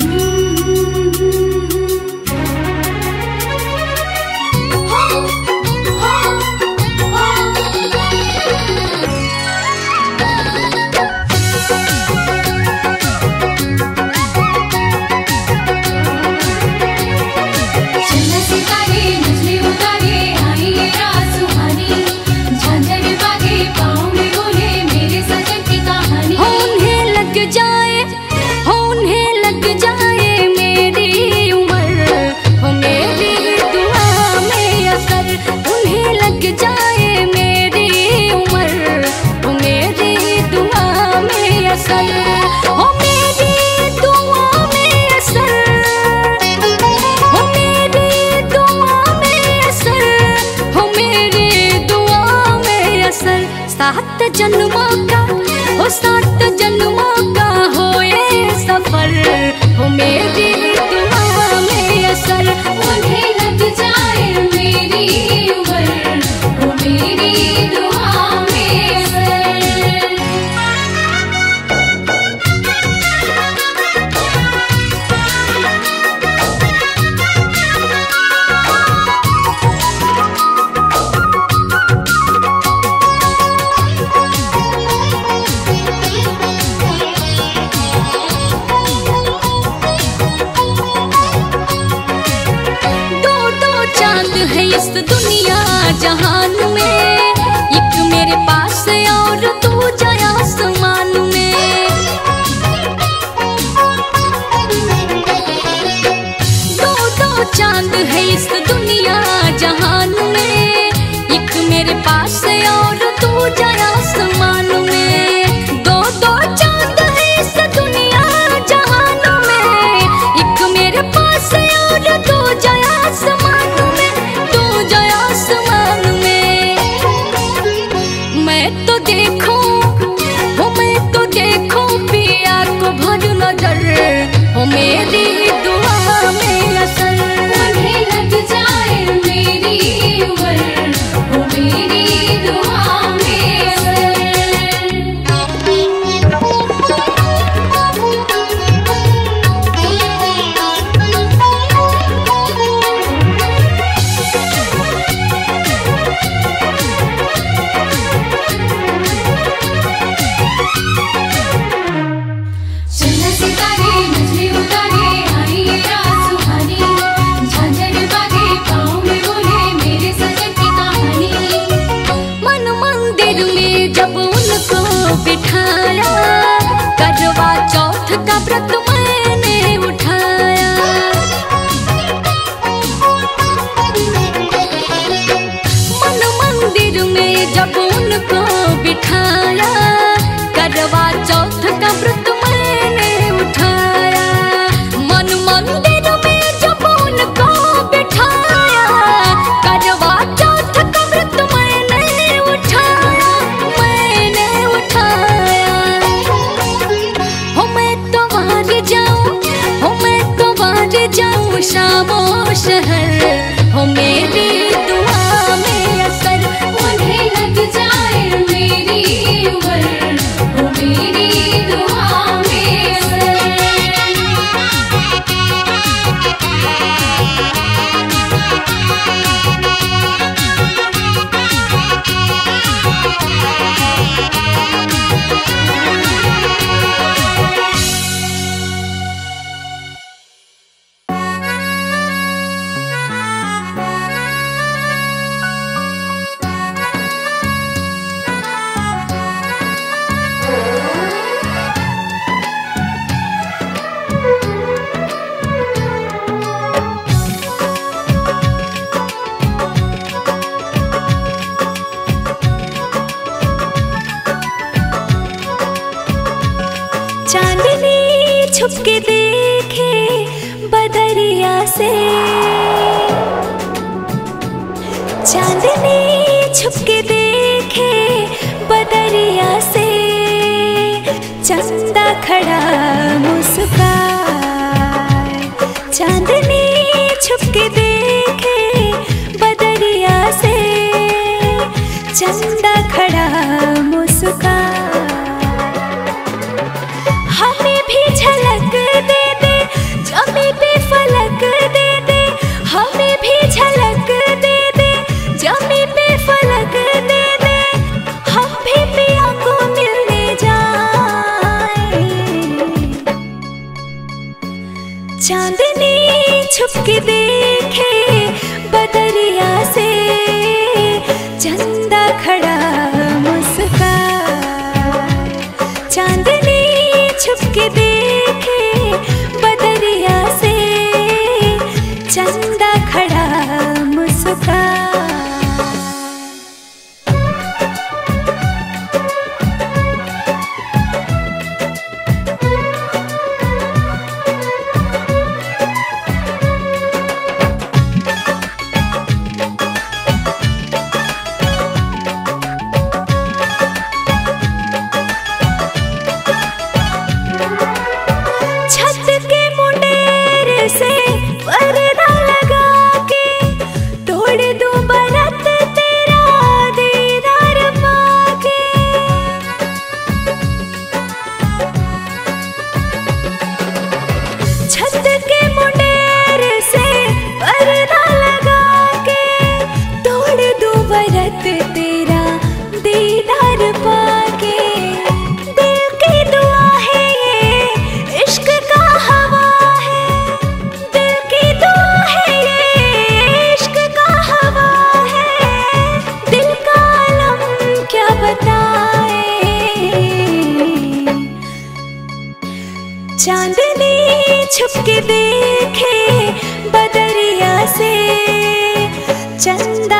Mm-hmm. छुपके दे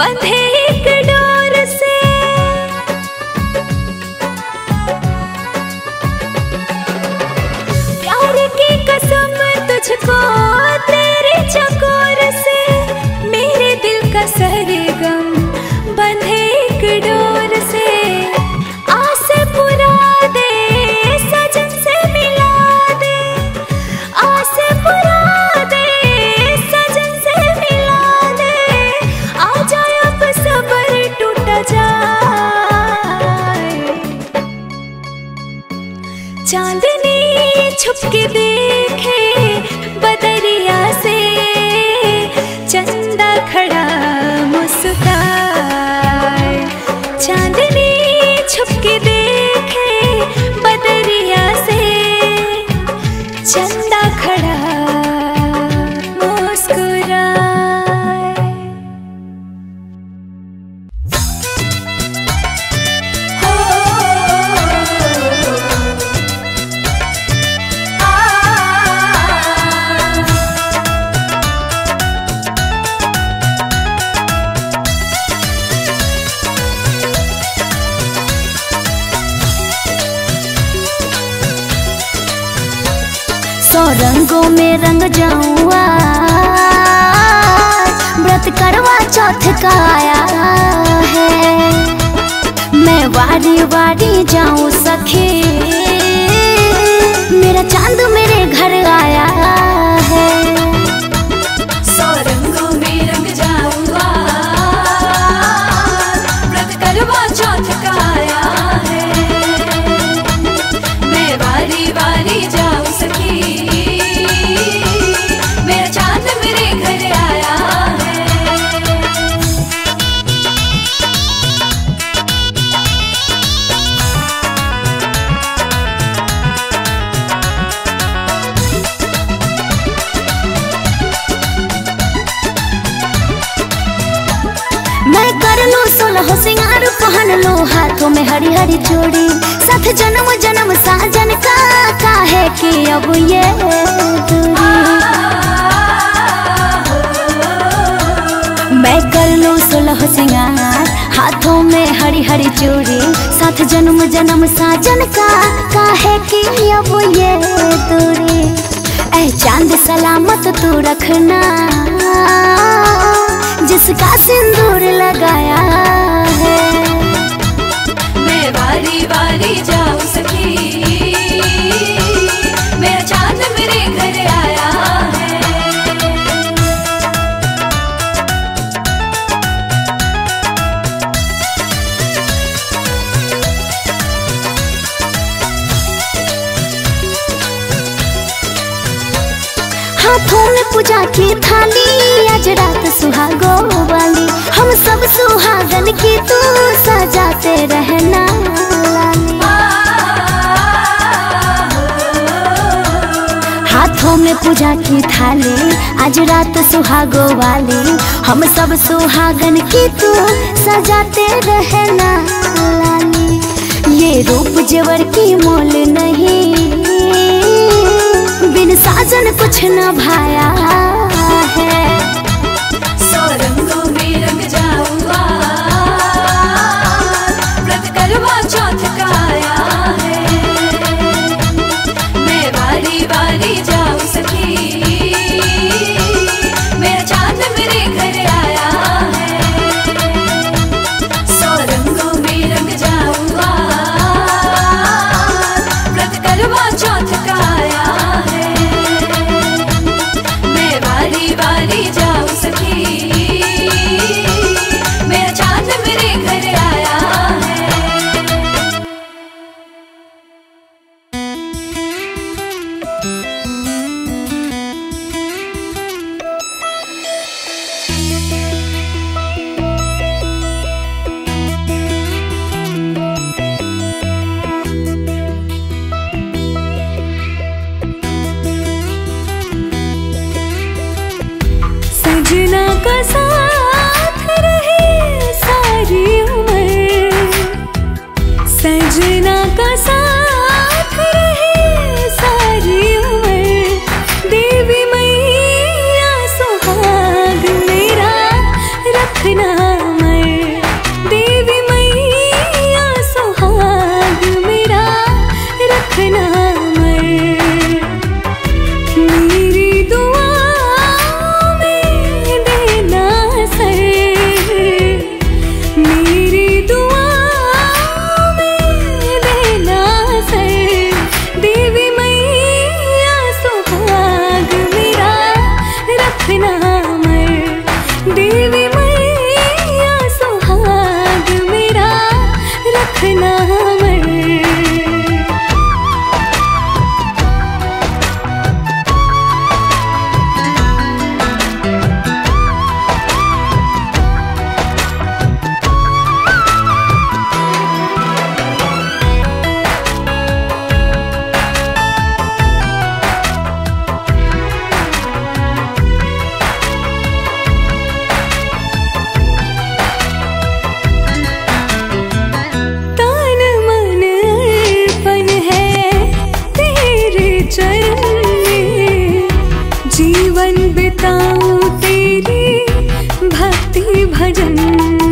बंधे रंगों में रंग जाऊँगा। व्रत करवा चौथ का आया है। मैं वारी वारी जाऊँ सखी। लो हाथों में हरी हरी चूड़ी साथ जन्म जन्म, साजन का का है कि अब ये मैं कर लो सुलह सिंगार, हाथों में हरी हरी चूड़ी साथ जन्म जन्म, साजन का का है कि अब ये दूरी? ऐ चाँद सलामत तू रखना, जिसका सिंदूर लगाया है। बारी बारी जाओ सखी। मेरा चाँद मेरे घर आ हाथों में पूजा की थाली, आज रात सुहागो वाली। हम सब सुहागन की तू सजाते रहना हाथों में पूजा की थाली, आज रात सुहागो वाली। हम सब सुहागन की तू सजाते रहना लाली। ये रूप जेवर की मोल नहीं बिन साजन कुछ न भाया। धन बिताऊं तेरी भक्ति भजन।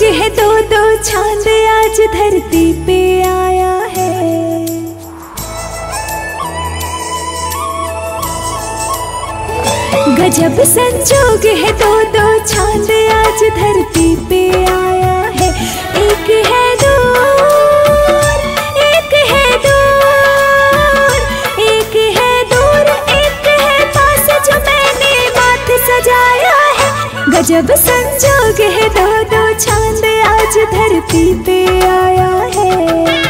जगह है दो दो चाँद आज धरती पे आया है। गजब संजोग है दो दो चाँद आज धरती जब संजोग है दो दो चाँद आज धरती पे आया है।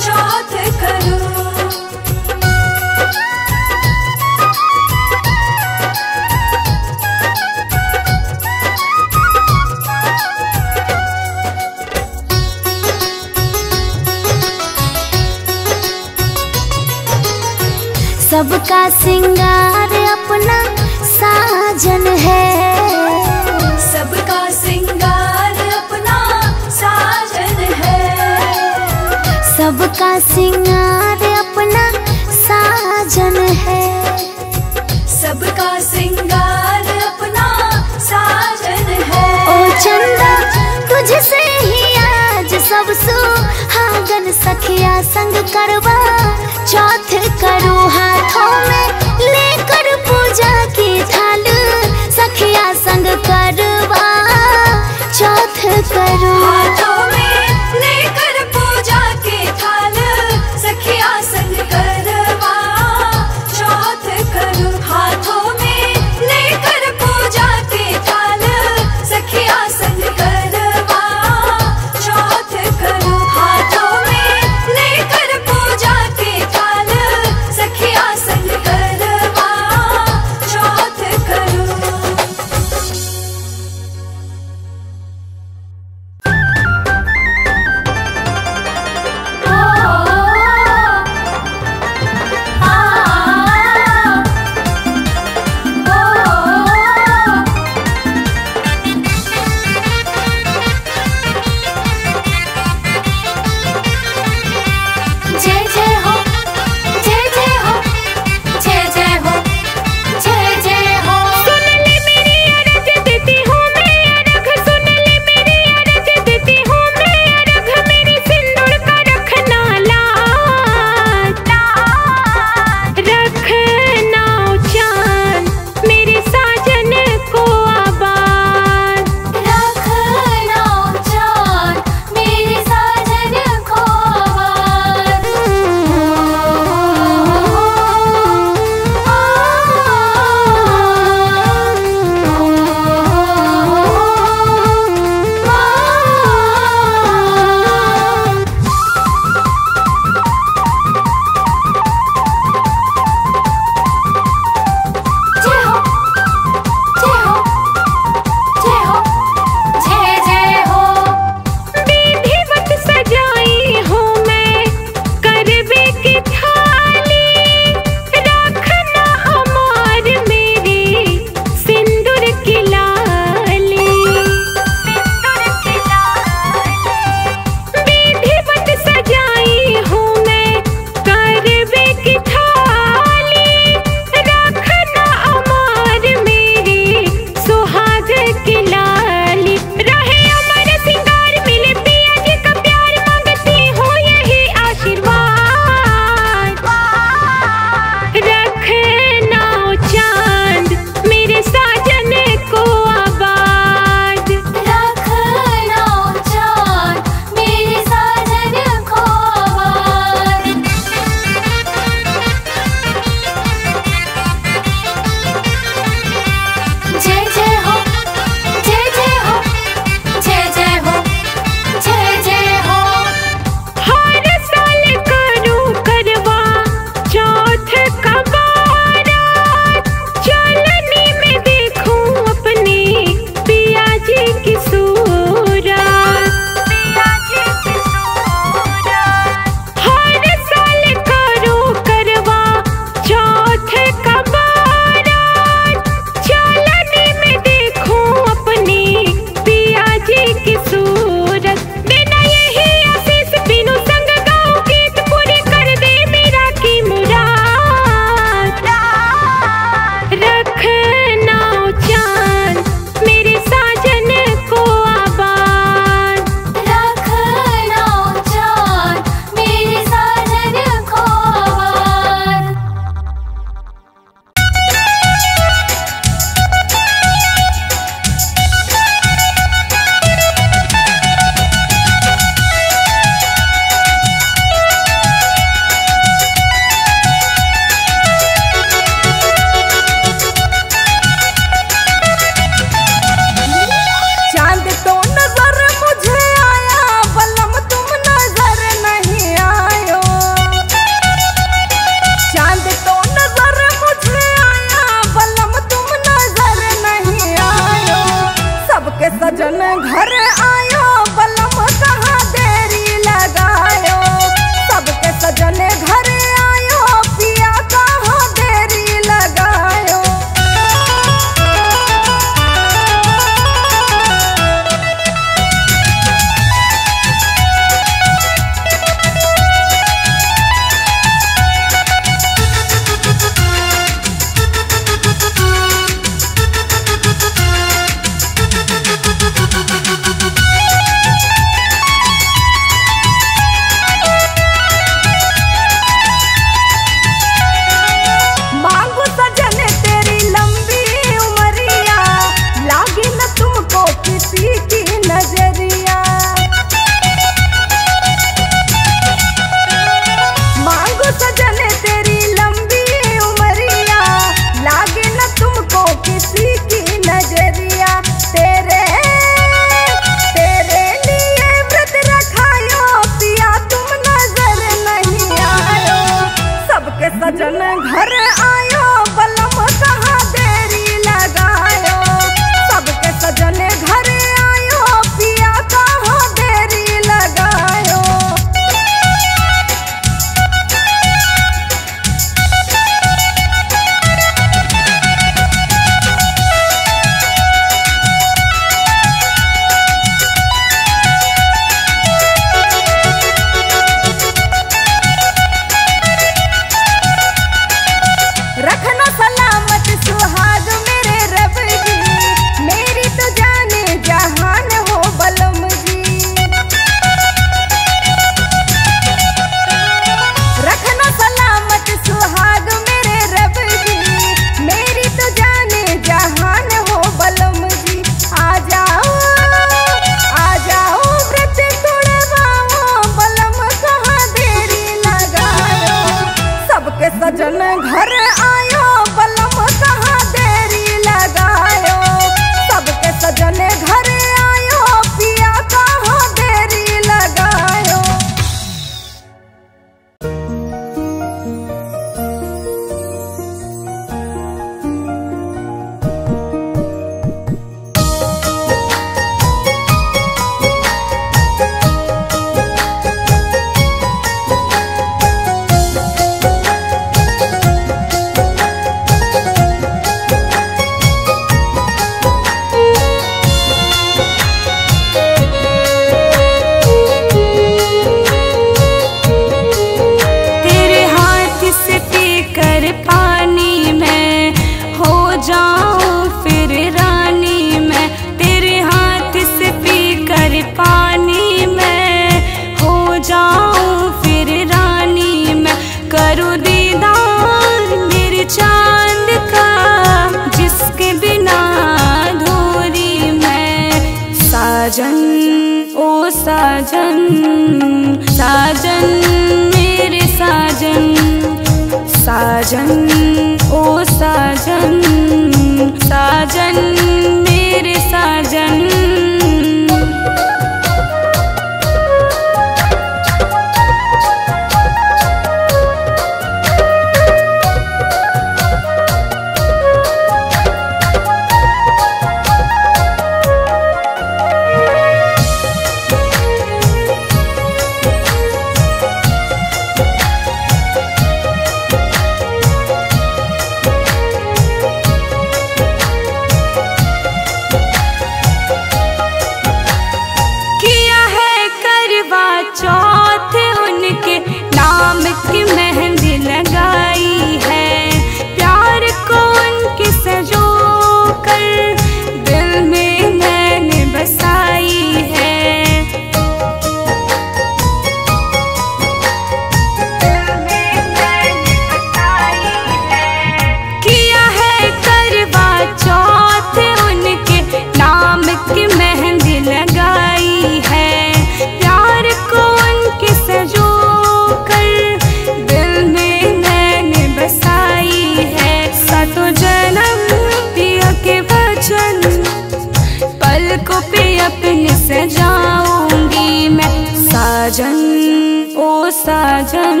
साजन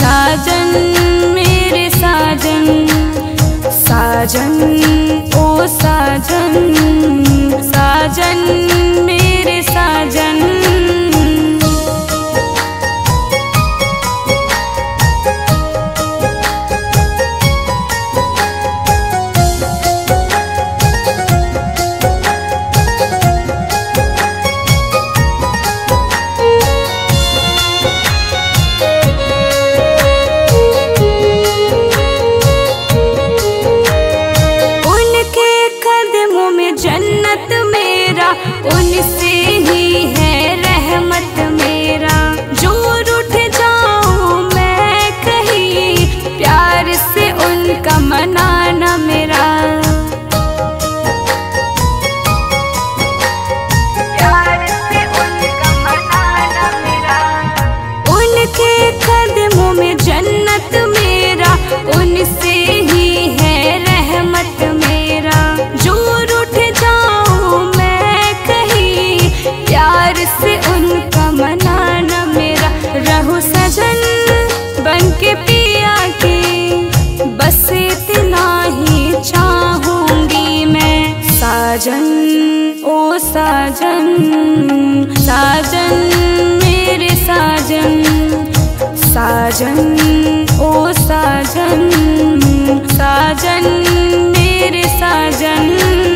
साजन मेरे साजन। साजन ओ साजन साजन मेरे साजन। साजन साजन मेरे साजन साजन ओ साजन साजन मेरे साजन।